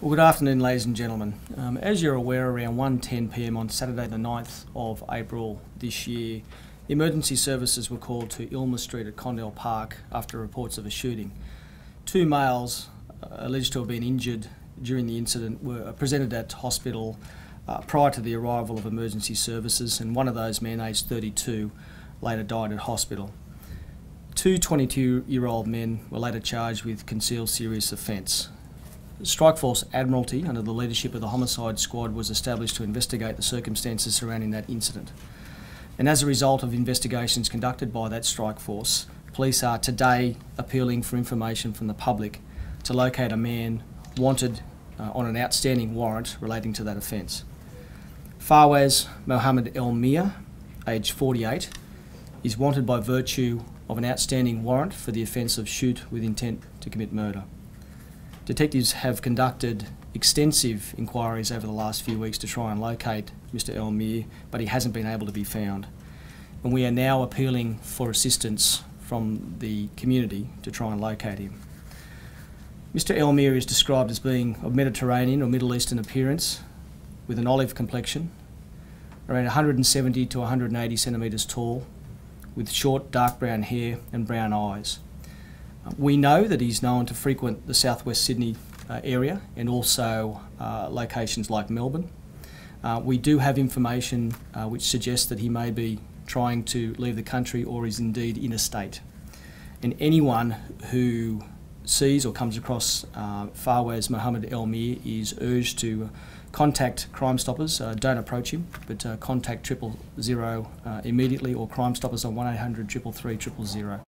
Well, good afternoon, ladies and gentlemen. Um, as you're aware, around 1.10pm on Saturday the 9th of April this year, emergency services were called to Ilma Street at Condell Park after reports of a shooting. Two males uh, alleged to have been injured during the incident were presented at hospital uh, prior to the arrival of emergency services and one of those men, aged 32, later died at hospital. Two 22-year-old men were later charged with concealed serious offence. Strikeforce Admiralty, under the leadership of the Homicide Squad, was established to investigate the circumstances surrounding that incident. And as a result of investigations conducted by that strike force, police are today appealing for information from the public to locate a man wanted uh, on an outstanding warrant relating to that offence. Fawaz Mohammed Elmir, aged 48, is wanted by virtue of an outstanding warrant for the offence of shoot with intent to commit murder. Detectives have conducted extensive inquiries over the last few weeks to try and locate Mr Elmir, but he hasn't been able to be found. And we are now appealing for assistance from the community to try and locate him. Mr Elmir is described as being of Mediterranean or Middle Eastern appearance, with an olive complexion, around 170 to 180 centimetres tall, with short dark brown hair and brown eyes. We know that he's known to frequent the southwest Sydney uh, area and also uh, locations like Melbourne. Uh, we do have information uh, which suggests that he may be trying to leave the country or is indeed in a state. And anyone who sees or comes across uh, Fawaz Mohammed Elmir is urged to contact Crime Stoppers. Uh, don't approach him, but contact triple zero immediately or Crime Stoppers on 1800 333 000.